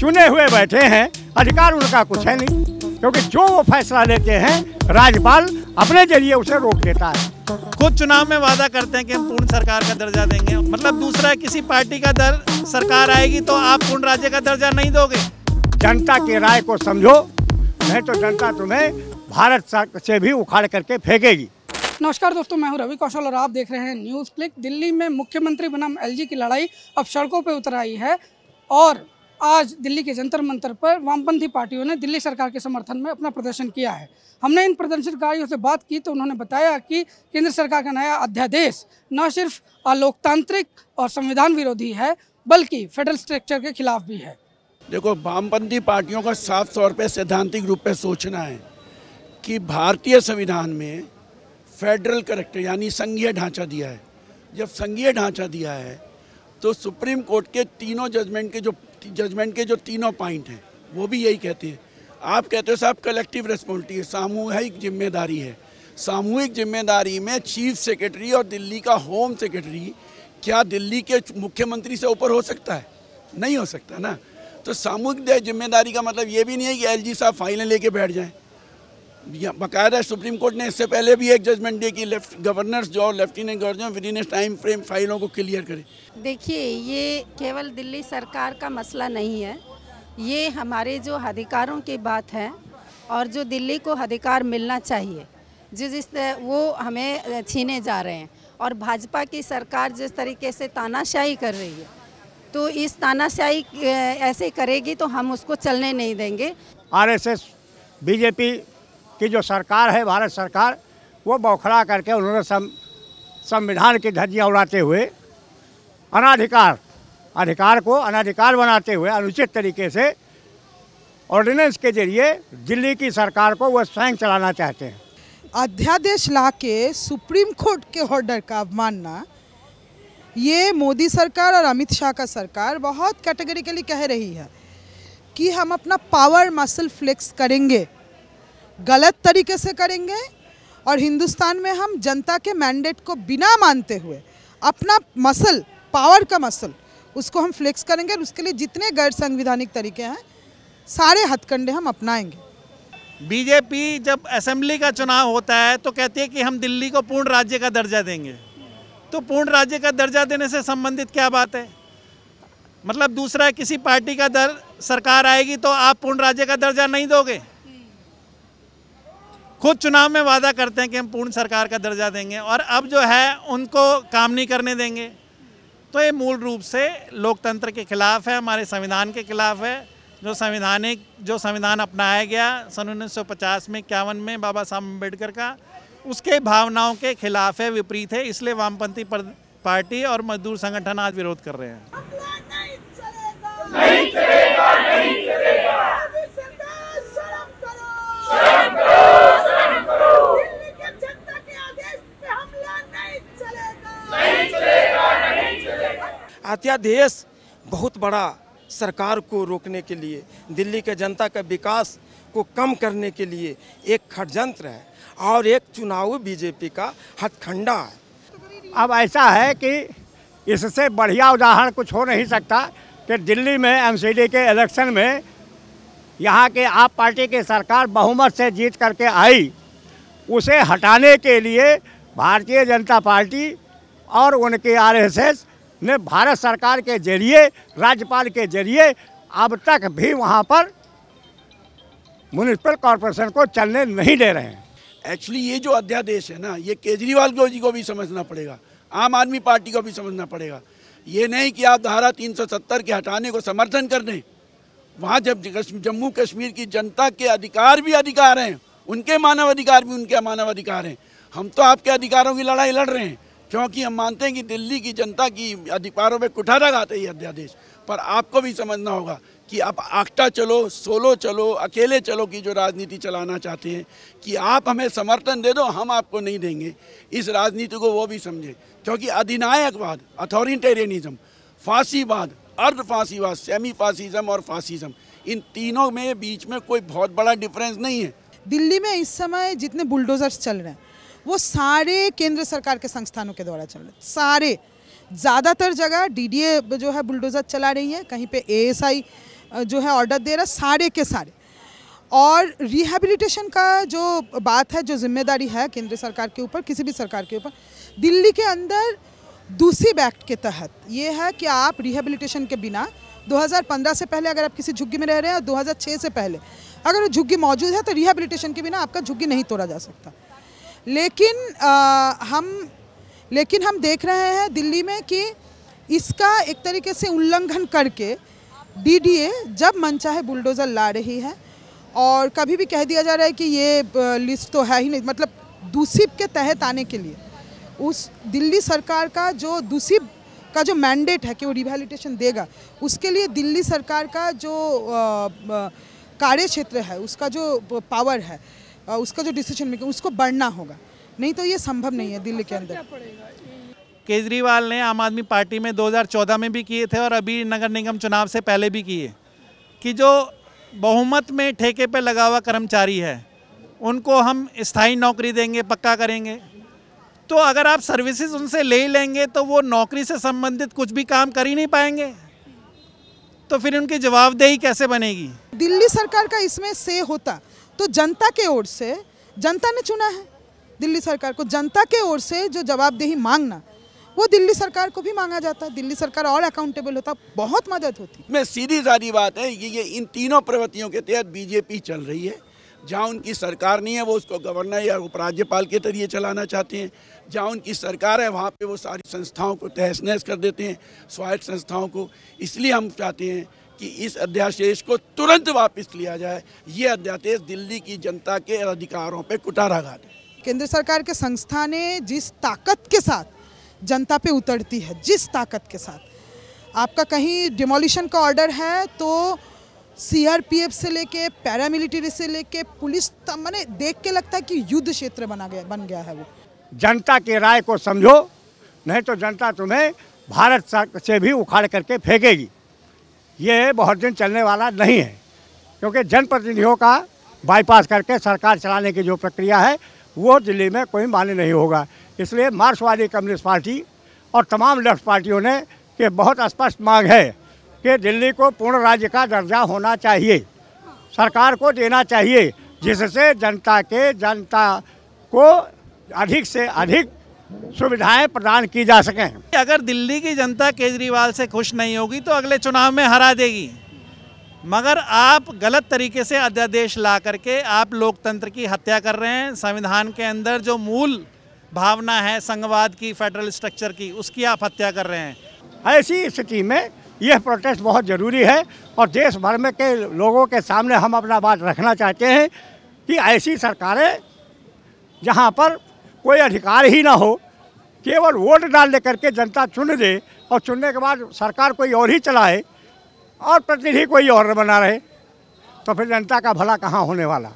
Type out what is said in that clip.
चुने हुए बैठे हैं अधिकार उनका कुछ है नहीं क्योंकि जो वो फैसला लेते हैं राज्यपाल अपने ज़रिए उसे रोक देता है। खुद चुनाव में वादा करते हैं कि हम पूर्ण सरकार का दर्जा देंगे। मतलब दूसरा किसी पार्टी का दर सरकार आएगी तो आप पूर्ण राज्य का दर्जा नहीं दोगे। जनता की राय को समझो नहीं तो जनता तुम्हें भारत से भी उखाड़ करके फेंकेगी। नमस्कार दोस्तों मैं हूँ रवि कौशल और आप देख रहे हैं न्यूज़ क्लिक दिल्ली में मुख्यमंत्री बनाम एलजी की लड़ाई अब सड़कों पर उतर आई है और आज दिल्ली के जंतर मंतर पर वामपंथी पार्टियों ने दिल्ली सरकार के समर्थन में अपना प्रदर्शन किया है। हमने इन प्रदर्शनकारियों से बात की तो उन्होंने बताया कि केंद्र सरकार का नया अध्यादेश न सिर्फ़ अलोकतांत्रिक और संविधान विरोधी है, बल्कि फेडरल स्ट्रक्चर के खिलाफ भी है। देखो, वामपंथी पार्टियों का साफ़ तौर पर सैद्धांतिक रूप में सोचना है कि भारतीय संविधान में फेडरल करेक्टर यानी संघीय ढांचा दिया है। जब संघीय ढांचा दिया है तो सुप्रीम कोर्ट के तीनों जजमेंट के जो जजमेंट के जो तीनों पॉइंट हैं, वो भी यही कहते हैं। आप कहते हो, साहब कलेक्टिव रिस्पॉन्सिबिलिटी सामूहिक ज़िम्मेदारी है। सामूहिक ज़िम्मेदारी में चीफ सेक्रेटरी और दिल्ली का होम सेक्रेटरी क्या दिल्ली के मुख्यमंत्री से ऊपर हो सकता है? नहीं हो सकता ना। तो सामूहिक ज़िम्मेदारी का मतलब ये भी नहीं है कि एलजी साहब फाइलें लेके बैठ जाएँ। बाकायदा सुप्रीम कोर्ट ने इससे पहले भी एक जजमेंट दिया कि लेफ़्ट गवर्नर्स जो lieutenant governor within time frame फाइलों को क्लियर करें। देखिए ये केवल दिल्ली सरकार का मसला नहीं है। ये हमारे जो अधिकारों की बात है और जो दिल्ली को अधिकार मिलना चाहिए जिस जिस वो हमें छीने जा रहे हैं। और भाजपा की सरकार जिस तरीके से तानाशाही कर रही है तो इस तानाशाही ऐसे करेगी तो हम उसको चलने नहीं देंगे। आरएसएस बीजेपी की जो सरकार है, भारत सरकार, वो बौखला करके उन्होंने संविधान की धज्जियाँ उड़ाते हुए अनाधिकार, अधिकार को अनाधिकार बनाते हुए अनुचित तरीके से ऑर्डिनेंस के ज़रिए दिल्ली की सरकार को वह स्वयं चलाना चाहते हैं। अध्यादेश ला के सुप्रीम कोर्ट के ऑर्डर का अवमानना ये मोदी सरकार और अमित शाह का सरकार बहुत कैटेगरिकली कह रही है कि हम अपना पावर मसल फ्लेक्स करेंगे। गलत तरीके से करेंगे और हिंदुस्तान में हम जनता के मैंडेट को बिना मानते हुए, अपना मसल पावर का मसल उसको हम फ्लेक्स करेंगे और उसके लिए जितने गैर संविधानिक तरीके हैं, सारे हथकंडे हम अपनाएँगे। बीजेपी जब असेंबली का चुनाव होता है तो कहती है कि हम दिल्ली को पूर्ण राज्य का दर्जा देंगे। तो पूर्ण राज्य का दर्जा देने से संबंधित क्या बात है? मतलब दूसरा किसी पार्टी का दर, सरकार आएगी तो आप पूर्ण राज्य का दर्जा नहीं दोगे? खुद चुनाव में वादा करते हैं कि हम पूर्ण सरकार का दर्जा देंगे और अब जो है उनको काम नहीं करने देंगे। तो ये मूल रूप से लोकतंत्र के खिलाफ है हमारे संविधान के खिलाफ है। जो संविधानिक जो संविधान अपनाया गया सन उन्नीस सौ पचास में इक्यावन में बाबा साहब अंबेडकर का उसके भावनाओं के खिलाफ है विपरीत है। इसलिए वामपंथी पार्टी और मजदूर संगठन आज विरोध कर रहे हैं। नहीं चलेगा, नहीं चलेगा। अध्यादेश बहुत बड़ा सरकार को रोकने के लिए, दिल्ली के जनता का विकास को कम करने के लिए एक षडयंत्र है और एक चुनाव बीजेपी का हथखंडा है। अब ऐसा है कि इससे बढ़िया उदाहरण कुछ हो नहीं सकता कि दिल्ली में एमसीडी के इलेक्शन में यहाँ के आप पार्टी की सरकार बहुमत से जीत करके आई, उसे हटाने के लिए भारतीय जनता पार्टी और उनके आरएसएस ने भारत सरकार के ज़रिए, राज्यपाल के ज़रिए अब तक भी वहाँ पर म्यूनिसिपल कॉरपोरेशन को चलने नहीं दे रहे हैं। एक्चुअली ये जो अध्यादेश है ना, ये केजरीवाल को जी को भी समझना पड़ेगा, आम आदमी पार्टी को भी समझना पड़ेगा। ये नहीं कि आप धारा 370 के हटाने को समर्थन कर दें। वहाँ जब जम्मू कश्मीर की जनता के अधिकार भी अधिकार हैं, उनके मानव अधिकार भी उनके मानव अधिकार हैं। हम तो आपके अधिकारों की लड़ाई लड़ रहे हैं। क्योंकि हम मानते हैं कि दिल्ली की जनता की अधिकारों में कुठारा गाते ये अध्यादेश। पर आपको भी समझना होगा कि आप आक्टा चलो, सोलो चलो, अकेले चलो की जो राजनीति चलाना चाहते हैं, कि आप हमें समर्थन दे दो, हम आपको नहीं देंगे। इस राजनीति को वो भी समझें। क्योंकि अधिनायकवाद, अथॉरिटेरियनिज्म, फांसीवाद अर्ध फांसीवाद सेमी फांसीज्म और फांसीज्म, इन तीनों में बीच में कोई बहुत बड़ा डिफरेंस नहीं है। दिल्ली में इस समय जितने बुलडोजर्स चल रहे हैं वो सारे केंद्र सरकार के संस्थानों के द्वारा चल रहे सारे। ज़्यादातर जगह डीडीए जो है बुलडोज़र चला रही है, कहीं पे एएसआई जो है ऑर्डर दे रहा सारे के सारे। और रिहैबिलिटेशन का जो बात है, जो ज़िम्मेदारी है केंद्र सरकार के ऊपर, किसी भी सरकार के ऊपर, दिल्ली के अंदर दूसरी एक्ट के तहत ये है कि आप रिहैबिलिटेशन के बिना 2015 से पहले अगर आप किसी झुग्गी में रह रहे हैं और 2006 से पहले अगर वो झुग्गी मौजूद है तो रिहैबिलिटेशन के बिना आपका झुग्गी नहीं तोड़ा जा सकता। लेकिन आ, हम लेकिन हम देख रहे हैं दिल्ली में कि इसका एक तरीके से उल्लंघन करके डीडीए जब मन चाहे बुलडोज़र ला रही है और कभी भी कह दिया जा रहा है कि ये लिस्ट तो है ही नहीं मतलब दूसिब के तहत आने के लिए। उस दिल्ली सरकार का जो दूसिब का जो मैंडेट है कि वो रिहैबिलिटेशन देगा उसके लिए दिल्ली सरकार का जो कार्य क्षेत्र है उसका जो पावर है उसका जो डिसीज़न मेकिंग उसको बढ़ना होगा। नहीं तो ये संभव नहीं है दिल्ली के अंदर। केजरीवाल ने आम आदमी पार्टी में 2014 में भी किए थे और अभी नगर निगम चुनाव से पहले भी किए। कि जो बहुमत में ठेके पर लगा हुआ कर्मचारी है उनको हम स्थायी नौकरी देंगे पक्का करेंगे। तो अगर आप सर्विसेज़ उनसे ले ही लेंगे तो वो नौकरी से संबंधित कुछ भी काम कर ही नहीं पाएँगे। तो फिर उनकी जवाबदेही कैसे बनेगी? दिल्ली सरकार का इसमें से होता। तो जनता के ओर से, जनता ने चुना है दिल्ली सरकार को, जनता के ओर से जो जवाबदेही मांगना, वो दिल्ली सरकार को भी मांगा जाता है। दिल्ली सरकार और अकाउंटेबल होता, बहुत मदद होती। में सीधी सारी बात है कि ये इन तीनों प्रवृत्तियों के तहत बीजेपी चल रही है। जहाँ उनकी सरकार नहीं है, वो उसको गवर्नर या उपराज्यपाल के ज़रिए चलाना चाहते हैं। जहाँ उनकी सरकार है, वहाँ पे वो सारी संस्थाओं को तहस नहस कर देते हैं, स्वायत्त संस्थाओं को। इसलिए हम चाहते हैं कि इस अध्यादेश को तुरंत वापस लिया जाए। ये अध्यादेश दिल्ली की जनता के अधिकारों पर कुटारा घात है। केंद्र सरकार के संस्था ने जिस ताकत के साथ जनता पे उतरती है जिस ताकत के साथ। आपका कहीं डिमोलिशन का ऑर्डर है तो सीआरपीएफ से लेके पैरामिलिट्री से लेके पुलिस मैंने देख के लगता है कि युद्ध क्षेत्र बना गया बन गया है वो। जनता के राय को समझो नहीं तो जनता तुम्हें भारत से भी उखाड़ करके फेंकेगी। ये बहुत दिन चलने वाला नहीं है, क्योंकि जनप्रतिनिधियों का बाईपास करके सरकार चलाने की जो प्रक्रिया है, वो दिल्ली में कोई मान्य नहीं होगा। इसलिए मार्क्सवादी कम्युनिस्ट पार्टी और तमाम लेफ़्ट पार्टियों ने कि बहुत स्पष्ट मांग है कि दिल्ली को पूर्ण राज्य का दर्जा होना चाहिए, सरकार को देना चाहिए, जिससे जनता के, जनता को अधिक से अधिक सुविधाएँ प्रदान की जा सकें। अगर दिल्ली की जनता केजरीवाल से खुश नहीं होगी तो अगले चुनाव में हरा देगी। मगर आप गलत तरीके से अध्यादेश ला करके आप लोकतंत्र की हत्या कर रहे हैं। संविधान के अंदर जो मूल भावना है संघवाद की फेडरल स्ट्रक्चर की उसकी आप हत्या कर रहे हैं। ऐसी स्थिति में यह प्रोटेस्ट बहुत ज़रूरी है और देश भर में के लोगों के सामने हम अपना बात रखना चाहते हैं कि ऐसी सरकारें जहाँ पर कोई अधिकार ही ना हो। केवल वोट डाल दे करके जनता चुन दे और चुनने के बाद सरकार कोई और ही चलाए और प्रतिनिधि कोई और बना रहे तो फिर जनता का भला कहाँ होने वाला?